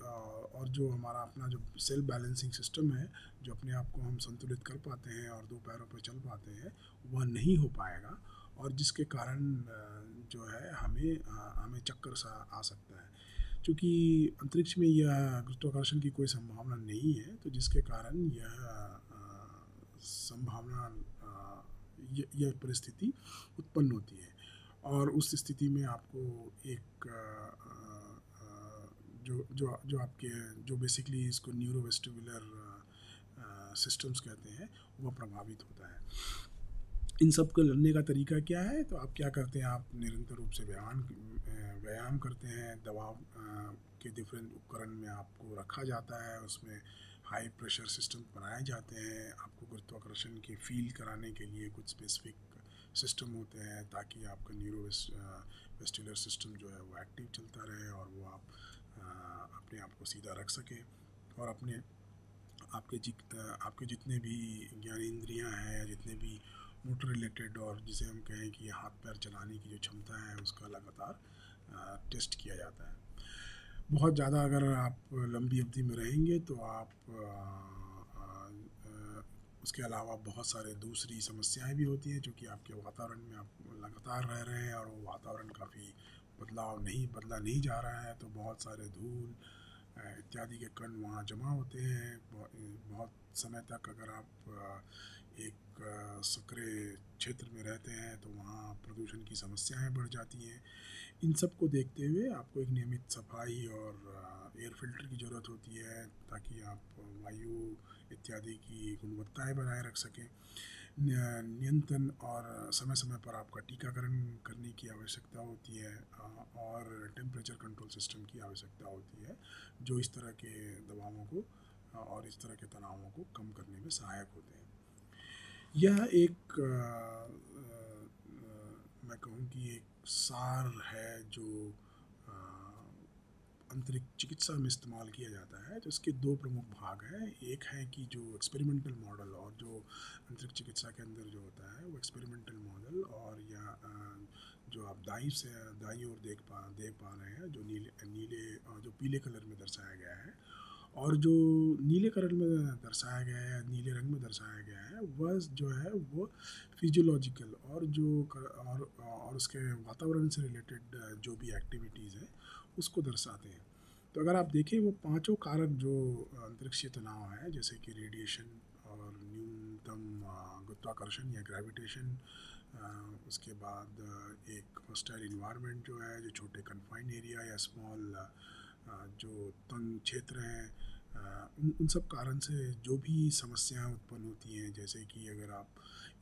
और जो हमारा अपना जो सेल्फ बैलेंसिंग सिस्टम है, जो अपने आप को हम संतुलित कर पाते हैं और दो पैरों पर चल पाते हैं, वह नहीं हो पाएगा और जिसके कारण जो है हमें हमें चक्कर सा आ सकता है। क्योंकि अंतरिक्ष में यह गुरुत्वाकर्षण की कोई संभावना नहीं है तो जिसके कारण यह संभावना यह परिस्थिति उत्पन्न होती है। और उस स्थिति में आपको एक जो जो जो आपके जो बेसिकली इसको न्यूरोवेस्टिबुलर सिस्टम्स कहते हैं वह प्रभावित होता है। इन सबको लड़ने का तरीका क्या है? तो आप क्या करते हैं? आप निरंतर रूप से व्यायाम व्यायाम करते हैं। दबाव के डिफरेंट उपकरण में आपको रखा जाता है। उसमें हाई प्रेशर सिस्टम बनाए जाते हैं। आपको गुरुत्वाकर्षण के फील कराने के लिए कुछ स्पेसिफिक सिस्टम होते हैं ताकि आपका न्यूरो वेस्टिकुलर सिस्टम जो है वो एक्टिव चलता रहे और वो आप आ, अपने आप को सीधा रख सके। और अपने आपके जित आपके जितने भी ज्ञानेंद्रियाँ हैं या जितने भी मोटर रिलेटेड और जिसे हम कहें कि हाथ पैर चलाने की जो क्षमता है उसका लगातार टेस्ट किया जाता है। बहुत ज़्यादा अगर आप लंबी अवधि में रहेंगे तो आप उसके अलावा बहुत सारे दूसरी समस्याएँ भी होती हैं क्योंकि आपके वातावरण में आप लगातार रह रहे हैं और वो वातावरण काफ़ी बदलाव नहीं, बदला नहीं जा रहा है। तो बहुत सारे धूल इत्यादि के कण वहाँ जमा होते हैं। बहुत समय तक अगर आप एक सक्रिय क्षेत्र में रहते हैं तो वहाँ प्रदूषण की समस्याएँ बढ़ जाती हैं। इन सबको देखते हुए आपको एक नियमित सफ़ाई और एयर फ़िल्टर की ज़रूरत होती है, ताकि आप वायु इत्यादि की गुणवत्ताएँ बनाए रख सकें। नियंत्रण और समय समय पर आपका टीकाकरण करने की आवश्यकता होती है और टेम्परेचर कंट्रोल सिस्टम की आवश्यकता होती है जो इस तरह के दबावों को और इस तरह के तनावों को कम करने में सहायक होते हैं। यह एक आ, आ, मैं कहूँ कि एक सार है जो अंतरिक्ष चिकित्सा में इस्तेमाल किया जाता है तो इसके दो प्रमुख भाग हैं। एक है कि जो एक्सपेरिमेंटल मॉडल और जो अंतरिक्ष चिकित्सा के अंदर जो होता है, वो एक्सपेरिमेंटल मॉडल और या जो आप दाई से, दाई और देख पा देख पा रहे हैं, जो नीले नीले और जो पीले कलर में दर्शाया गया है और जो नीले कलर में दर्शाया गया है नीले रंग में दर्शाया गया है, वह जो है वो फिजियोलॉजिकल और जो और और उसके वातावरण से रिलेटेड जो भी एक्टिविटीज़ है उसको दर्शाते हैं। तो अगर आप देखें, वो पाँचों कारक जो अंतरिक्षीय तनाव है, जैसे कि रेडिएशन और न्यूनतम गुरुत्वाकर्षण या ग्रेविटेशन उसके बाद एक हॉस्टाइल इन्वायरमेंट जो है, जो छोटे कन्फाइंड एरिया या स्मॉल जो तंग क्षेत्र हैं उन उन सब कारण से जो भी समस्याएँ उत्पन्न होती हैं जैसे कि अगर आप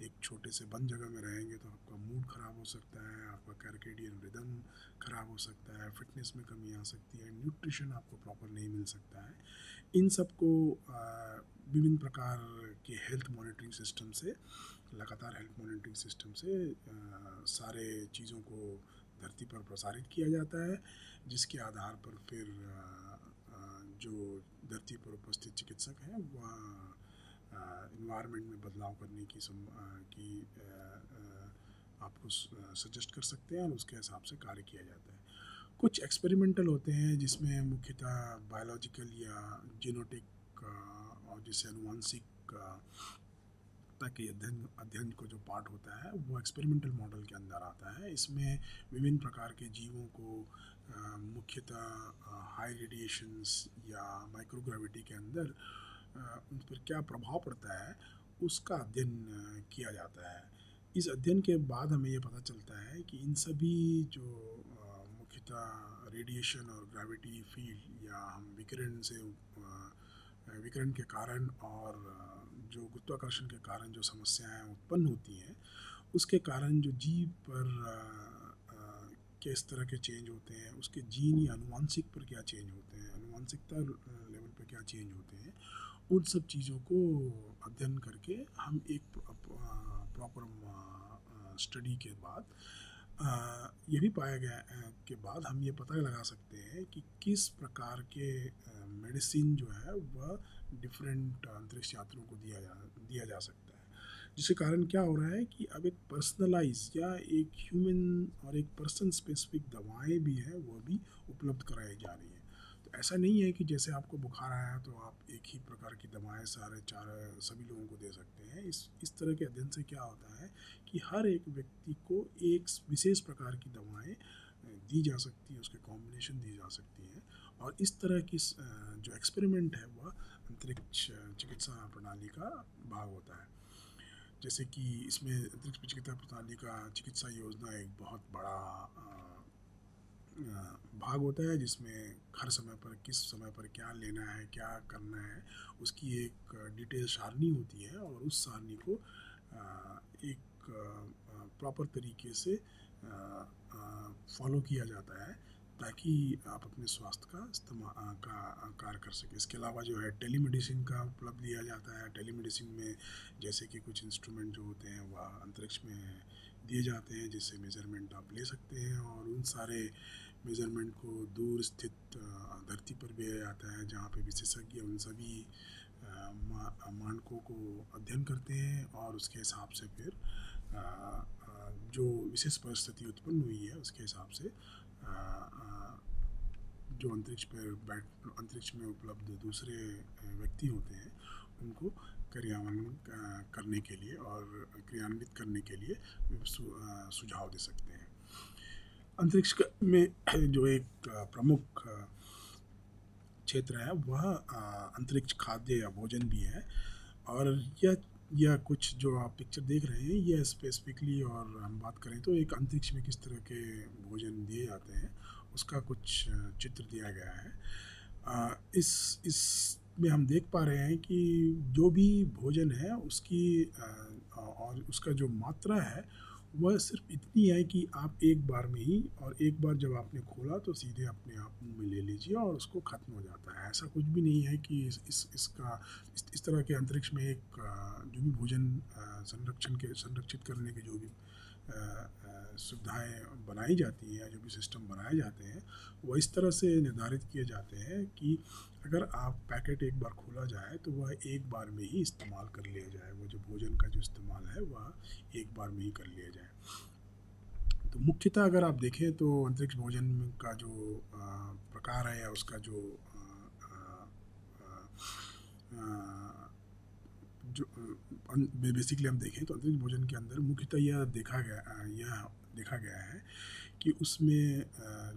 एक छोटे से बंद जगह में रहेंगे तो आपका मूड ख़राब हो सकता है आपका कैरकेडियन रिदम ख़राब हो सकता है फिटनेस में कमी आ सकती है न्यूट्रिशन आपको प्रॉपर नहीं मिल सकता है। इन सबको विभिन्न प्रकार के हेल्थ मॉनिटरिंग सिस्टम से लगातार हेल्थ मॉनिटरिंग सिस्टम से आ, सारे चीज़ों को धरती पर प्रसारित किया जाता है जिसके आधार पर फिर जो धरती पर उपस्थित चिकित्सक हैं वह इन्वायरमेंट में बदलाव करने की सम, आ, की आपको सजेस्ट कर सकते हैं और उसके हिसाब से कार्य किया जाता है। कुछ एक्सपेरिमेंटल होते हैं जिसमें मुख्यतः बायोलॉजिकल या जीनोटिक और जिसे अनुवांशिक के अध्ययन अध्ययन को जो पार्ट होता है वो एक्सपेरिमेंटल मॉडल के अंदर आता है। इसमें विभिन्न प्रकार के जीवों को मुख्यतः हाई रेडिएशंस या माइक्रोग्रेविटी के अंदर उन पर क्या प्रभाव पड़ता है, उसका अध्ययन किया जाता है। इस अध्ययन के बाद हमें ये पता चलता है कि इन सभी जो मुख्यतः रेडिएशन और ग्रेविटी फ़ील्ड या हम विकिरण से विकिरण के कारण और जो गुरुत्वाकर्षण के कारण जो समस्याएँ उत्पन्न होती हैं, उसके कारण जो जीव पर किस तरह के चेंज होते हैं, उसके जीन या अनुवांशिक पर क्या चेंज होते हैं, अनुवांशिकता लेवल पर क्या चेंज होते हैं, उन सब चीज़ों को अध्ययन करके हम एक प्रॉपर स्टडी के बाद ये भी पाया गया के बाद हम ये पता लगा सकते हैं कि किस प्रकार के मेडिसिन जो है, वह डिफरेंट अंतरिक्ष यात्रियों को दिया जा दिया जा सकता है। जिसके कारण क्या हो रहा है कि अब एक पर्सनलाइज या एक ह्यूमन और एक पर्सन स्पेसिफिक दवाएँ भी हैं, वो भी उपलब्ध कराई जा रही हैं। तो ऐसा नहीं है कि जैसे आपको बुखार आया तो आप एक ही प्रकार की दवाएँ सारे चार, सभी लोगों को दे सकते हैं। इस इस तरह के अध्ययन से क्या होता है कि हर एक व्यक्ति को एक विशेष प्रकार की दवाएँ दी जा सकती है, उसके कॉम्बिनेशन दी जा सकती हैं। और इस तरह की जो एक्सपेरिमेंट है, वह अंतरिक्ष चिकित्सा प्रणाली का भाग होता है। जैसे कि इसमें अंतरिक्ष चिकित्सा प्रणाली का चिकित्सा योजना एक बहुत बड़ा भाग होता है, जिसमें हर समय पर, किस समय पर क्या लेना है, क्या करना है, उसकी एक डिटेल सारणी होती है और उस सारणी को एक प्रॉपर तरीके से फॉलो किया जाता है। ताकि आप अपने स्वास्थ्य का इस्तेमाल का कार्य कर सकें। इसके अलावा जो है, टेलीमेडिसिन का उपलब्ध दिया जाता है। टेलीमेडिसिन में जैसे कि कुछ इंस्ट्रूमेंट जो होते हैं, वह अंतरिक्ष में दिए जाते हैं, जिससे मेज़रमेंट आप ले सकते हैं और उन सारे मेज़रमेंट को दूर स्थित धरती पर भेजा जाता है, जहाँ पे विशेषज्ञ उन सभी मानकों को अध्ययन करते हैं और उसके हिसाब से फिर जो विशेष परिस्थिति उत्पन्न हुई है, उसके हिसाब से जो अंतरिक्ष पर बैठ, अंतरिक्ष में उपलब्ध दूसरे व्यक्ति होते हैं, उनको क्रियान्वयन करने के लिए और क्रियान्वित करने के लिए सुझाव दे सकते हैं। अंतरिक्ष में जो एक प्रमुख क्षेत्र है, वह अंतरिक्ष खाद्य या भोजन भी है और यह यह कुछ जो आप पिक्चर देख रहे हैं यह स्पेसिफिकली और हम बात करें तो एक अंतरिक्ष में किस तरह के भोजन दिए जाते हैं, उसका कुछ चित्र दिया गया है। इस इस में हम देख पा रहे हैं कि जो भी भोजन है, उसकी और उसका जो मात्रा है वह सिर्फ़ इतनी है कि आप एक बार में ही और एक बार जब आपने खोला तो सीधे अपने आप मुँह में ले लीजिए और उसको ख़त्म हो जाता है। ऐसा कुछ भी नहीं है कि इस इस इसका इस, इस तरह के अंतरिक्ष में एक जो भी भोजन संरक्षण के संरक्षित करने के जो भी सुविधाएँ बनाई जाती हैं या जो भी सिस्टम बनाए जाते हैं वह इस तरह से निर्धारित किए जाते हैं कि अगर आप पैकेट एक बार खोला जाए तो वह एक बार में ही इस्तेमाल कर लिया जाए। वो जो भोजन का जो इस्तेमाल है, वह एक बार में ही कर लिया जाए। तो मुख्यतः अगर आप देखें तो अंतरिक्ष भोजन का जो प्रकार है या उसका जो जो बेसिकली हम देखें तो अंतरिक्ष भोजन के अंदर मुख्यतः यह देखा गया यह देखा गया है कि उसमें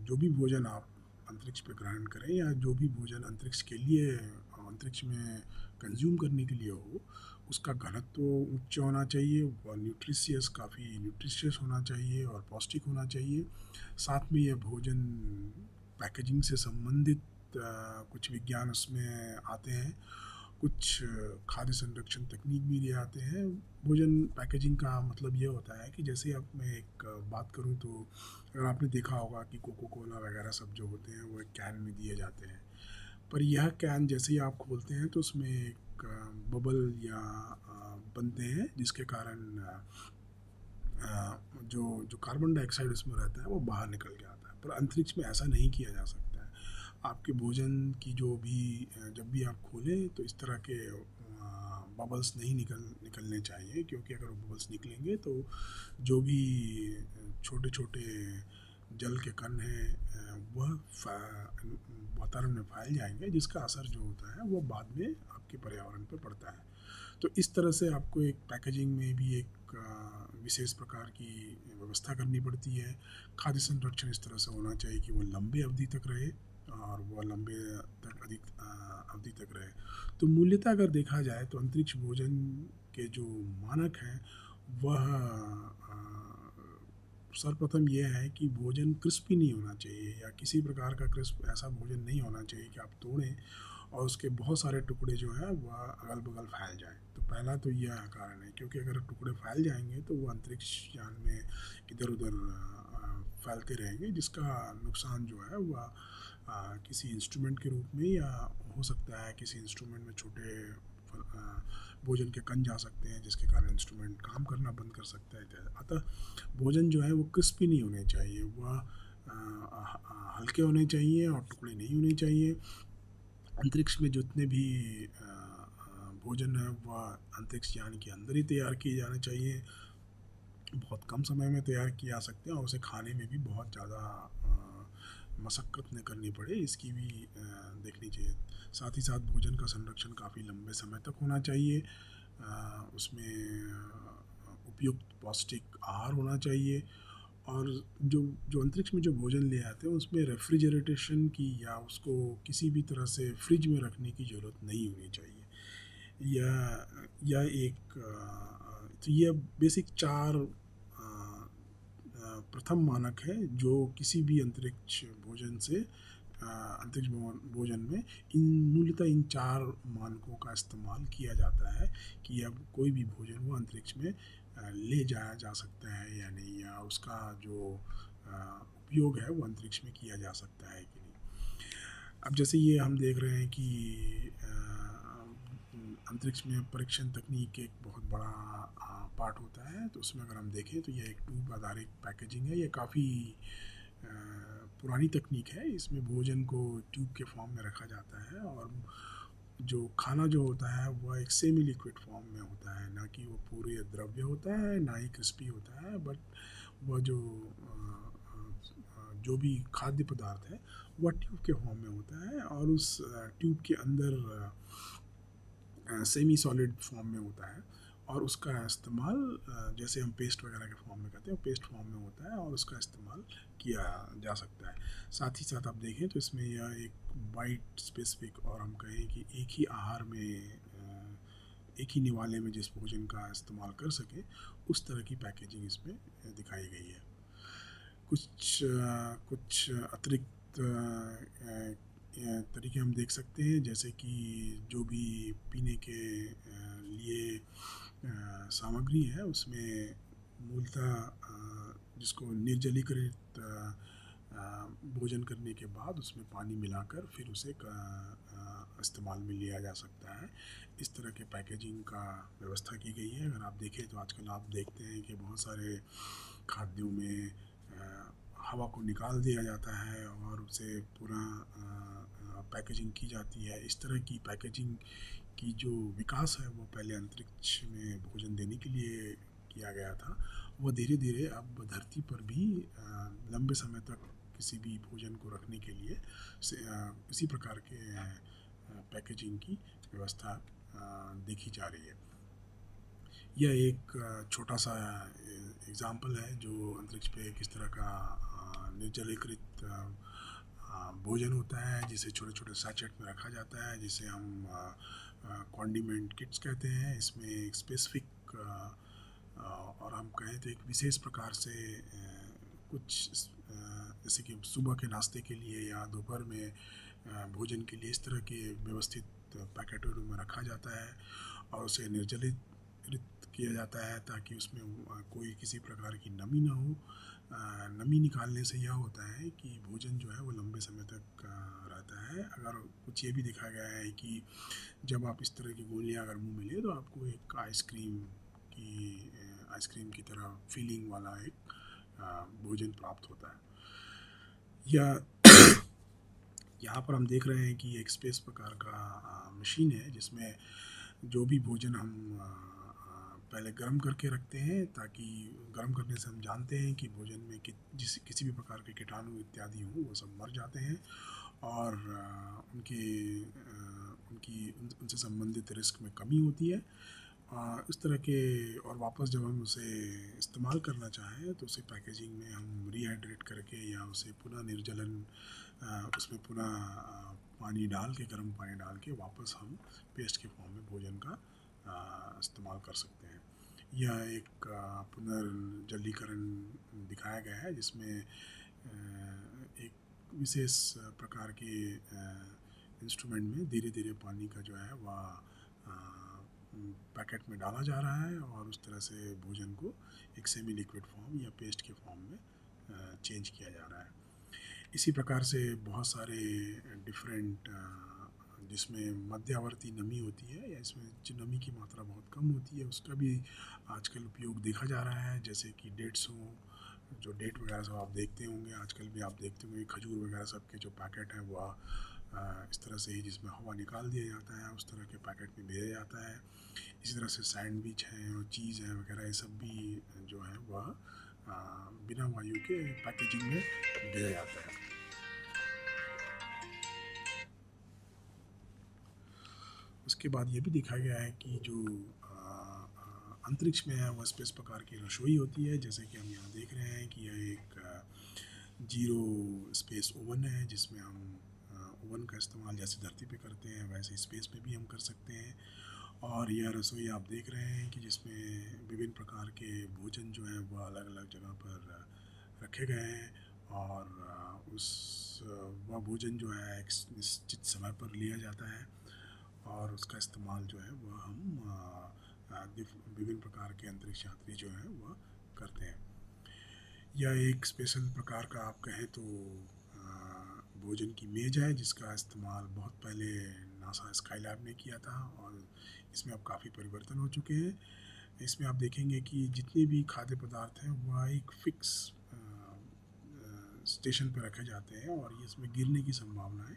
जो भी भोजन आप अंतरिक्ष पर ग्रहण करें या जो भी भोजन अंतरिक्ष के लिए, अंतरिक्ष में कंज्यूम करने के लिए हो, उसका घनत्व तो उच्च होना चाहिए और न्यूट्रिशियस काफ़ी न्यूट्रिशियस होना चाहिए और पौष्टिक होना चाहिए। साथ में यह भोजन पैकेजिंग से संबंधित कुछ विज्ञान उसमें आते हैं। कुछ खाद्य संरक्षण तकनीक भी दिए आते हैं। भोजन पैकेजिंग का मतलब यह होता है कि जैसे अब मैं एक बात करूँ तो अगर आपने देखा होगा कि कोको कोला वगैरह सब जो होते हैं वो एक कैन में दिए जाते हैं। पर यह कैन जैसे ही आप खोलते हैं तो उसमें एक बबल या बनते हैं जिसके कारण जो जो कार्बन डाइऑक्साइड उसमें रहता है वो बाहर निकल के आता है। पर अंतरिक्ष में ऐसा नहीं किया जा सकता। आपके भोजन की जो भी जब भी आप खोलें तो इस तरह के बबल्स नहीं निकल, निकलने चाहिए, क्योंकि अगर बबल्स निकलेंगे तो जो भी छोटे छोटे जल के कण हैं वह वातावरण में फैल जाएँगे, जिसका असर जो होता है, वो बाद में आपके पर्यावरण पर पड़ता है। तो इस तरह से आपको एक पैकेजिंग में भी एक विशेष प्रकार की व्यवस्था करनी पड़ती है। खाद्य संरक्षण इस तरह से होना चाहिए कि वो लंबे अवधि तक रहे। और वह लंबे तक, अधिक अवधि तक रहे। तो मूल्यता अगर देखा जाए तो अंतरिक्ष भोजन के जो मानक हैं, वह सर्वप्रथम यह है कि भोजन क्रिस्पी नहीं होना चाहिए, या किसी प्रकार का क्रिस्प, ऐसा भोजन नहीं होना चाहिए कि आप तोड़ें और उसके बहुत सारे टुकड़े जो है, वह अगल बगल फैल जाएँ। तो पहला तो यह कारण है, क्योंकि अगर टुकड़े फैल जाएँगे तो वो अंतरिक्ष यान में इधर उधर फैलते रहेंगे, जिसका नुकसान जो है, वह किसी इंस्ट्रूमेंट के रूप में या हो सकता है किसी इंस्ट्रूमेंट में छोटे भोजन के कन जा सकते हैं, जिसके कारण इंस्ट्रूमेंट काम करना बंद कर सकता है अतः भोजन जो है वो क्रिस्पी नहीं होने चाहिए, वह हल्के होने चाहिए और टुकड़े नहीं होने चाहिए। अंतरिक्ष में जितने भी भोजन है, वह अंतरिक्ष यान के अंदर ही तैयार किए जाने चाहिए। बहुत कम समय में तैयार किए जा सकते हैं और उसे खाने में भी बहुत ज़्यादा मशक्क़त न करनी पड़े, इसकी भी देखनी चाहिए साथ ही साथ भोजन का संरक्षण काफ़ी लंबे समय तक होना चाहिए। उसमें उपयुक्त पौष्टिक आहार होना चाहिए और जो जो अंतरिक्ष में जो भोजन ले आते हैं, उसमें रेफ्रिजरेटेशन की या उसको किसी भी तरह से फ्रिज में रखने की ज़रूरत नहीं होनी चाहिए। या यह एक तो यह बेसिक चार प्रथम मानक है जो किसी भी अंतरिक्ष भोजन से अंतरिक्ष भोजन में इन मूलतः इन चार मानकों का इस्तेमाल किया जाता है कि अब कोई भी भोजन वो अंतरिक्ष में ले जाया जा सकता है या नहीं, या उसका जो उपयोग है वो अंतरिक्ष में किया जा सकता है कि नहीं। अब जैसे ये हम देख रहे हैं कि अंतरिक्ष में परीक्षण तकनीक एक बहुत बड़ा पार्ट होता है। तो उसमें अगर हम देखें तो यह एक ट्यूब आधारित पैकेजिंग है। यह काफ़ी पुरानी तकनीक है। इसमें भोजन को ट्यूब के फॉर्म में रखा जाता है और जो खाना जो होता है वह एक सेमी लिक्विड फॉर्म में होता है। ना कि वो पूरे द्रव्य होता है, ना ही क्रिस्पी होता है, बट वह जो जो भी खाद्य पदार्थ है वह ट्यूब के फॉर्म में होता है और उस ट्यूब के अंदर सेमी सॉलिड फॉर्म में होता है और उसका इस्तेमाल जैसे हम पेस्ट वगैरह के फॉर्म में करते हैं पेस्ट फॉर्म में होता है और उसका इस्तेमाल किया जा सकता है। साथ ही साथ आप देखें तो इसमें यह एक वाइट स्पेसिफिक और हम कहें कि एक ही आहार में एक ही निवाले में जिस भोजन का इस्तेमाल कर सके, उस तरह की पैकेजिंग इसमें दिखाई गई है। कुछ कुछ अतिरिक्त तरीके हम देख सकते हैं, जैसे कि जो भी पीने के लिए सामग्री है, उसमें मूलतः जिसको निर्जलीकृत भोजन करने के बाद उसमें पानी मिलाकर फिर उसे इस्तेमाल में लिया जा सकता है। इस तरह के पैकेजिंग का व्यवस्था की गई है। अगर आप देखें तो आजकल आप देखते हैं कि बहुत सारे खाद्यों में हवा को निकाल दिया जाता है और उसे पूरा पैकेजिंग की जाती है, इस तरह की पैकेजिंग की जो विकास है, वो पहले अंतरिक्ष में भोजन देने के लिए किया गया था। वो धीरे धीरे अब धरती पर भी लंबे समय तक किसी भी भोजन को रखने के लिए इसी प्रकार के पैकेजिंग की व्यवस्था देखी जा रही है। यह एक छोटा सा एग्ज़ाम्पल है, जो अंतरिक्ष पे किस तरह का निर्जलीकृत भोजन होता है, जिसे छोटे छोटे सैचेट में रखा जाता है, जिसे हम कॉन्डीमेंट किट्स कहते हैं। इसमें एक स्पेसिफिक और हम कहें तो एक विशेष प्रकार से कुछ जैसे कि सुबह के नाश्ते के लिए या दोपहर में भोजन के लिए इस तरह के व्यवस्थित पैकेटों में रखा जाता है और उसे निर्जलित किया जाता है ताकि उसमें कोई किसी प्रकार की नमी ना हो। नमी निकालने से यह होता है कि भोजन जो है वो लंबे समय तक रहता है। अगर कुछ ये भी देखा गया है कि जब आप इस तरह की गोलियाँ अगर मुँह में ले तो आपको एक आइसक्रीम की आइसक्रीम की तरह फीलिंग वाला एक भोजन प्राप्त होता है। या यहाँ पर हम देख रहे हैं कि एक स्पेस प्रकार का मशीन है जिसमें जो भी भोजन हम पहले गर्म करके रखते हैं ताकि गर्म करने से हम जानते हैं कि भोजन में कि जिस, किसी भी प्रकार के कीटाणु इत्यादि हों, वो सब मर जाते हैं और उनके उनकी उनसे संबंधित रिस्क में कमी होती है। इस तरह के, और वापस जब हम उसे इस्तेमाल करना चाहें तो उसे पैकेजिंग में हम रिहाइड्रेट करके या उसे पुनः निर्जलन उसमें पुनः पानी डाल के, गर्म पानी डाल के वापस हम पेस्ट के फॉर्म में भोजन का इस्तेमाल कर सकते हैं। यह एक पुनर्जलीकरण दिखाया गया है, जिसमें एक विशेष प्रकार के इंस्ट्रूमेंट में धीरे धीरे पानी का जो है वह पैकेट में डाला जा रहा है और उस तरह से भोजन को एक सेमी लिक्विड फॉर्म या पेस्ट के फॉर्म में चेंज किया जा रहा है। इसी प्रकार से बहुत सारे डिफरेंट जिसमें मध्यावर्ती नमी होती है या इसमें नमी की मात्रा बहुत कम होती है, उसका भी आजकल उपयोग देखा जा रहा है। जैसे कि डेट्स हों, जो डेट वगैरह सब आप देखते होंगे, आजकल भी आप देखते होंगे, खजूर वगैरह सब के जो पैकेट हैं, वह इस तरह से ही जिसमें हवा निकाल दिया जाता है, उस तरह के पैकेट में भेजा जाता है। इसी तरह से सैंडविच हैं और चीज़ हैं वगैरह, ये सब भी जो है, वह बिना वायु के पैकेजिंग में भेजा जाता है। उसके बाद ये भी दिखाया गया है कि जो अंतरिक्ष में है वह स्पेस प्रकार की रसोई होती है। जैसे कि हम यहाँ देख रहे हैं कि यह एक ज़ीरो स्पेस ओवन है, जिसमें हम ओवन का इस्तेमाल जैसे धरती पे करते हैं, वैसे स्पेस पे भी हम कर सकते हैं। और यह रसोई आप देख रहे हैं कि जिसमें विभिन्न प्रकार के भोजन जो है वह अलग अलग जगह पर रखे गए हैं। और उस वह भोजन जो है, एक निश्चित समय पर लिया जाता है। और उसका इस्तेमाल जो है वह हम विभिन्न प्रकार के अंतरिक्ष यात्री जो हैं वह करते हैं। यह एक स्पेशल प्रकार का आप कहें तो भोजन की मेज है जिसका इस्तेमाल बहुत पहले नासा स्काई लैब ने किया था और इसमें अब काफ़ी परिवर्तन हो चुके हैं। इसमें आप देखेंगे कि जितने भी खाद्य पदार्थ हैं वह एक फिक्स स्टेशन पर रखे जाते हैं और इसमें गिरने की संभावनाएँ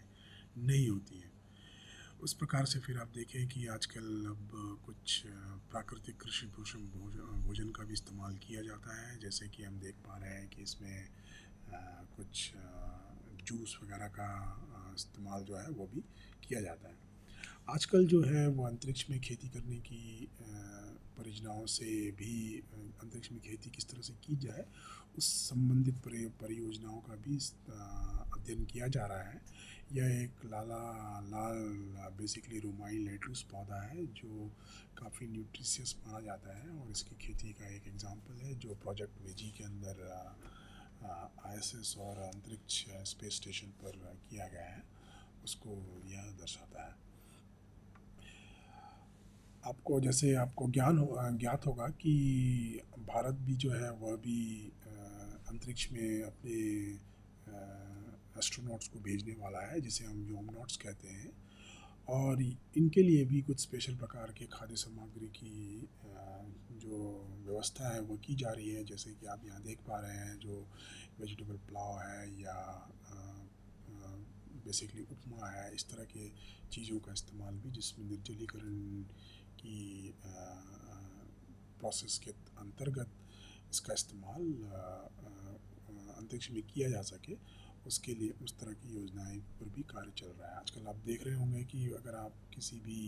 नहीं होती हैं। उस प्रकार से फिर आप देखें कि आजकल अब कुछ प्राकृतिक कृषि पोषण भोजन का भी इस्तेमाल किया जाता है। जैसे कि हम देख पा रहे हैं कि इसमें कुछ जूस वगैरह का इस्तेमाल जो है वो भी किया जाता है। आजकल जो है वो अंतरिक्ष में खेती करने की परियोजनाओं से भी अंतरिक्ष में खेती किस तरह से की जाए, उस संबंधित परियोजनाओं का भी अध्ययन किया जा रहा है। यह एक लाला, लाल बेसिकली रोमाइन लेटूस पौधा है, जो काफ़ी न्यूट्रिशियस माना जाता है और इसकी खेती का एक एग्जांपल है, जो प्रोजेक्ट वेजी के अंदर आईएसएस और अंतरिक्ष स्पेस स्टेशन पर किया गया है, उसको यह दर्शाता है। आपको जैसे आपको ज्ञान हो ज्ञात होगा कि भारत भी जो है, वह भी अंतरिक्ष में अपने एस्ट्रोनॉट्स को भेजने वाला है, जिसे हम योमनॉट्स कहते हैं। और इनके लिए भी कुछ स्पेशल प्रकार के खाद्य सामग्री की जो व्यवस्था है, वो की जा रही है। जैसे कि आप यहाँ देख पा रहे हैं, जो वेजिटेबल पुलाव है या बेसिकली उपमा है, इस तरह के चीज़ों का इस्तेमाल भी, जिसमें निर्जलीकरण की प्रोसेस के अंतर्गत इसका इस्तेमाल अंतरिक्ष में किया जा सके। उसके लिए उस तरह की योजनाएँ पर भी कार्य चल रहा है। आजकल आप देख रहे होंगे कि अगर आप किसी भी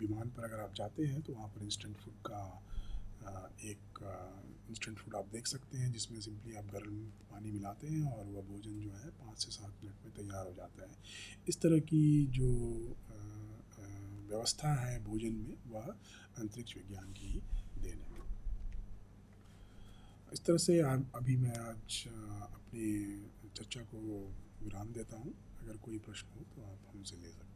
विमान पर अगर आप जाते हैं तो वहाँ पर इंस्टेंट फ़ूड का एक इंस्टेंट फ़ूड आप देख सकते हैं, जिसमें सिंपली आप गर्म पानी मिलाते हैं और वह भोजन जो है पाँच से सात मिनट में तैयार हो जाता है। इस तरह की जो व्यवस्था है भोजन में, वह अंतरिक्ष विज्ञान की इस तरह से अभी मैं आज अपनी चर्चा को विराम देता हूँ। अगर कोई प्रश्न हो तो आप हमसे ले सकते